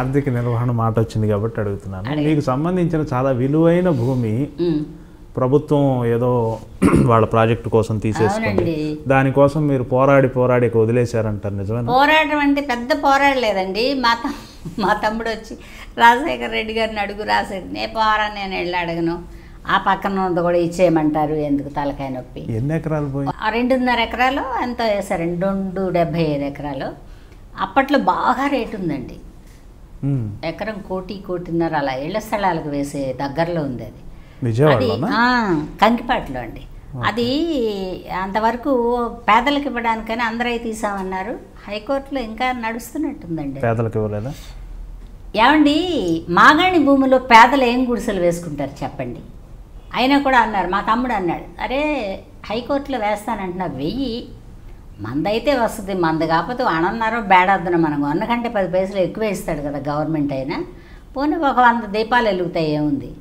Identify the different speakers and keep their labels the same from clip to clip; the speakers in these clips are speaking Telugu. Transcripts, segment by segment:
Speaker 1: ఆర్థిక నిర్వహణ మాట వచ్చింది కాబట్టి అడుగుతున్నాను. మీకు సంబంధించిన చాలా విలువైన భూమి. ప్రభుత్వం ఏదో వాళ్ళ ప్రాజెక్టు కోసం తీసేసుకుంది.
Speaker 2: అవునండి.
Speaker 1: దానికోసం మీరు పోరాడి పోరాడి వదిలేశారంటారు నిజమేనా?
Speaker 2: పోరాటం అంటే పెద్ద పోరాడలేదండి మా త మా తమ్ముడు వచ్చి రాజశేఖర రెడ్డి గారిని అడుగు రాసేది. నే పోరా నేను వెళ్ళి అడగను. ఆ పక్కన ఉన్నది కూడా ఇచ్చేయమంటారు ఎందుకు తలకాయ నొప్పి?
Speaker 1: ఎన్ని ఎకరాలు పోయి?
Speaker 2: ఆ రెండున్నర ఎకరాలు ఎంతో వేశారండి రెండు డెబ్భై ఐదు ఎకరాలు. అప్పట్లో బాగా రేటు ఉందండి. ఎకరం కోటి కోటిన్నర అలా ఇళ్ళ స్థలాలకు వేసే దగ్గరలో ఉంది అది. అది కంకిపాట్లో అండి. అది అంతవరకు పేదలకు ఇవ్వడానికని అందరూ తీసామన్నారు. హైకోర్టులో ఇంకా నడుస్తున్నట్టుందండి
Speaker 1: పేదలకు ఇవ్వలేదా?
Speaker 2: ఏమండి మాగాణి భూమిలో పేదలు ఏం గుడిసెలు వేసుకుంటారు చెప్పండి. అయినా కూడా అన్నారు మా తమ్ముడు అన్నాడు అరే హైకోర్టులో వేస్తానంటున్నా వెయ్యి మందైతే వస్తుంది. మంద కాకపోతే అనన్నారో బేడద్దున మనం అన్నకంటే పది పైసలు ఎక్కువ ఇస్తాడు కదా గవర్నమెంట్ అయినా. పోనీ ఒక వంద దీపాలు వెలుగుతాయి ఏముంది?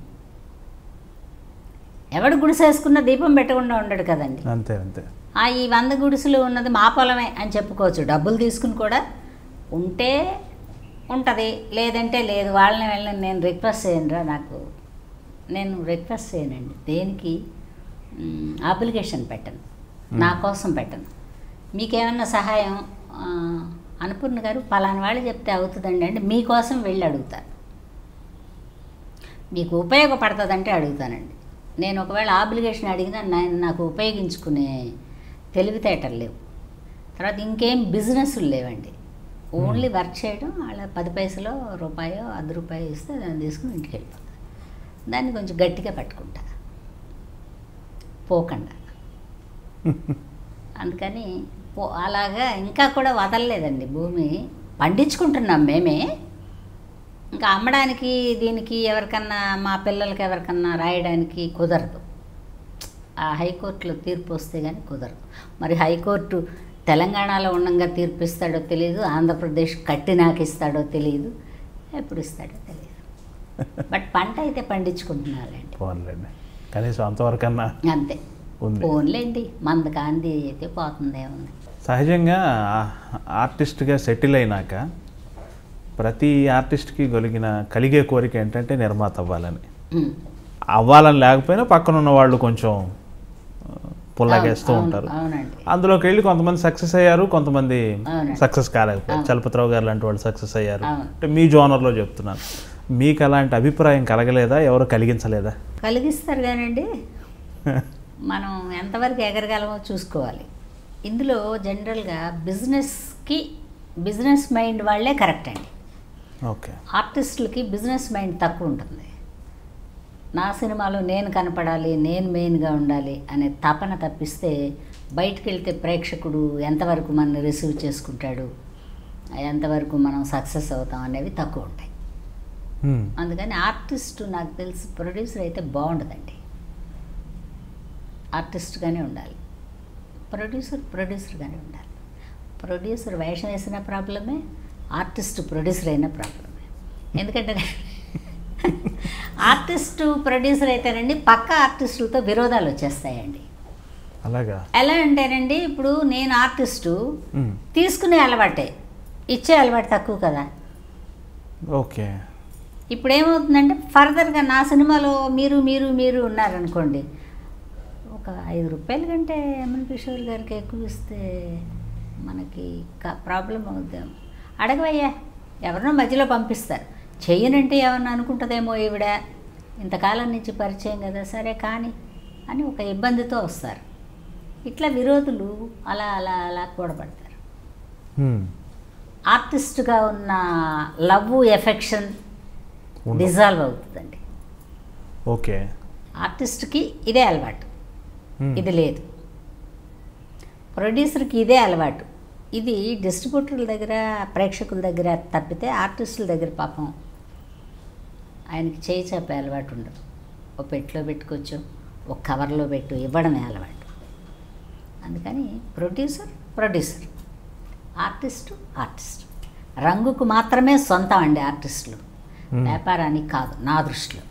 Speaker 2: ఎవడు గుడిసె వేసుకున్న దీపం పెట్టకుండా ఉండడు కదండి.
Speaker 1: అంతే అంతే.
Speaker 2: ఆ ఈ వంద గుడిసెలు ఉన్నది మా పొలమే అని చెప్పుకోవచ్చు. డబ్బులు తీసుకుని కూడా ఉంటే ఉంటుంది. లేదంటే లేదు. వాళ్ళని వెళ్ళని నేను రిక్వెస్ట్ చేయనురా నాకు. నేను రిక్వెస్ట్ చేయనండి. దేనికి? అప్లికేషన్ పెట్టను. నా కోసం పెట్టను. మీకేమన్నా సహాయం అనుపూర్ణ గారు పలానా వాళ్ళు చెప్తే అవుతుందండి అంటే మీకోసం వెళ్ళి అడుగుతాను మీకు ఉపయోగపడుతుందంటే అడుగుతానండి. నేను ఒకవేళ ఆబ్లిగేషన్ అడిగినా నా- నాకు ఉపయోగించుకునే తెలివితేటలు లేవు. తర్వాత ఇంకేం బిజినెస్లు లేవండి. ఓన్లీ వర్క్ చేయడం వాళ్ళ పది పైసలో రూపాయో అర్ధ రూపాయో ఇస్తే దాన్ని తీసుకుని ఇంటికి వెళ్ళిపోతాను దాన్ని కొంచెం గట్టిగా పట్టుకుంటా. పోకుండా. అందుకని అలాగా ఇంకా కూడా వదలలేదండి భూమి. పండించుకుంటున్నాం మేమే. ఇంకా అమ్మడానికి దీనికి ఎవరికన్నా మా పిల్లలకి ఎవరికన్నా రాయడానికి కుదరదు. ఆ హైకోర్టులో తీర్పు వస్తే కానీ కుదరదు. మరి హైకోర్టు తెలంగాణలో ఉండంగా తీర్పు ఇస్తాడో తెలియదు ఆంధ్రప్రదేశ్ కట్టి నాకు ఇస్తాడో తెలియదు ఎప్పుడు ఇస్తాడో తెలియదు బట్ పంట అయితే పండించుకుంటున్నారండి.
Speaker 1: కనీసం అంతవరకన్నా.
Speaker 2: అంతే.
Speaker 1: ఉంది.
Speaker 2: ఫోన్లేండి మంద కాంతి అయితే పోతుందేముంది
Speaker 1: సహజంగా ఆర్టిస్ట్గా సెటిల్ అయినాక ప్రతి ఆర్టిస్ట్కి కలిగిన కలిగే కోరిక ఏంటంటే నిర్మాత అవ్వాలని. అవ్వాలని లేకపోయినా పక్కన ఉన్న వాళ్ళు కొంచెం పుల్లగేస్తూ ఉంటారు. అందులోకి వెళ్ళి కొంతమంది సక్సెస్ అయ్యారు కొంతమంది. సక్సెస్ కాలేకపోయారు. చలపతిరావు గారు లాంటి వాళ్ళు సక్సెస్ అయ్యారు. అంటే మీ జోనర్లో చెప్తున్నాను. మీకు అలాంటి అభిప్రాయం కలగలేదా? ఎవరు కలిగించలేదా?
Speaker 2: కలిగిస్తారు కానండి. మనం ఎంతవరకు ఎగరగలమో చూసుకోవాలి. ఇందులో జనరల్గా బిజినెస్కి బిజినెస్ మైండ్ వాళ్ళే కరెక్ట్ అండి.
Speaker 1: ఓకే.
Speaker 2: ఆర్టిస్టులకి బిజినెస్ మైండ్ తక్కువ ఉంటుంది. నా సినిమాలో నేను కనపడాలి నేను మెయిన్గా ఉండాలి అనే తపన తప్పిస్తే బయటికి వెళ్తే ప్రేక్షకుడు ఎంతవరకు మనల్ని రిసీవ్ చేసుకుంటాడు ఎంతవరకు మనం సక్సెస్ అవుతాం అనేవి తక్కువ ఉంటాయి. అందుకని ఆర్టిస్ట్ నాకు తెలిసి ప్రొడ్యూసర్ అయితే బాగుండదండి. ఆర్టిస్ట్గానే ఉండాలి. ప్రొడ్యూసర్ ప్రొడ్యూసర్గానే ఉండాలి. ప్రొడ్యూసర్ వేషం వేసిన ప్రాబ్లమే ఆర్టిస్ట్ ప్రొడ్యూసర్ అయిన ప్రాబ్లమే. ఎందుకంటే ఆర్టిస్టు ప్రొడ్యూసర్ అయితేనండి పక్క ఆర్టిస్టులతో విరోధాలు వచ్చేస్తాయండి.
Speaker 1: అలాగా?
Speaker 2: ఎలా అంటేనండి ఇప్పుడు నేను ఆర్టిస్టు. తీసుకునే అలవాటే. ఇచ్చే అలవాటు తక్కువ కదా.
Speaker 1: ఓకే.
Speaker 2: ఇప్పుడు ఏమవుతుందంటే ఫర్దర్గా నా సినిమాలో మీరు మీరు మీరు ఉన్నారనుకోండి ఒక ఐదు రూపాయల కంటే ఎమ్ఎన్ కిషోర్ గారికి ఎక్కువ ఇస్తే మనకి ప్రాబ్లం అవుద్దాం. అడగవయ్యా ఎవరినో మధ్యలో పంపిస్తారు. చెయ్యనంటే ఏమన్నా అనుకుంటుందేమో ఈవిడ. ఇంతకాలం నుంచి పరిచయం కదా సరే కానీ అని ఒక ఇబ్బందితో వస్తారు. ఇట్లా విరోధులు అలా అలా అలా కూడబడతారు. ఆర్టిస్ట్గా ఉన్న లవ్ ఎఫెక్షన్. డిజాల్వ్ అవుతుందండి.
Speaker 1: ఓకే.
Speaker 2: ఆర్టిస్ట్కి ఇదే అలవాటు. ఇది లేదు. ప్రొడ్యూసర్కి ఇదే అలవాటు. ఇది డిస్ట్రిబ్యూటర్ల దగ్గర ప్రేక్షకుల దగ్గర తప్పితే ఆర్టిస్టుల దగ్గర పాపం ఆయనకి చేయి చెప్పే అలవాటు ఉండదు. ఒక పెట్టులో పెట్టుకోవచ్చు ఒక కవర్లో పెట్టు ఇవ్వడమే అలవాటు. అందుకని ప్రొడ్యూసర్ ప్రొడ్యూసర్. Artist artist. రంగుకు మాత్రమే సొంతం అండి ఆర్టిస్టులు.
Speaker 1: Hmm.
Speaker 2: వ్యాపారానికి కాదు నా దృష్టిలో.